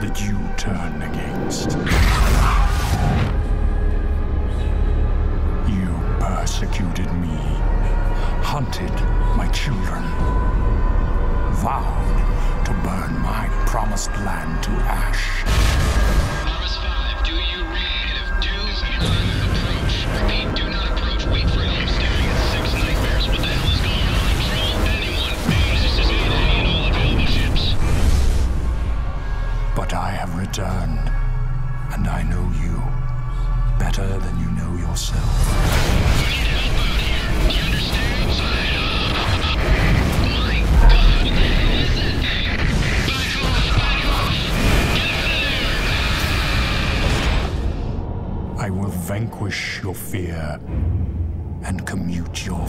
that you turn against. You persecuted me, hunted my children, vowed to burn my promised land to ash. Have returned, and I know you better than you know yourself. I will vanquish your fear and commute your.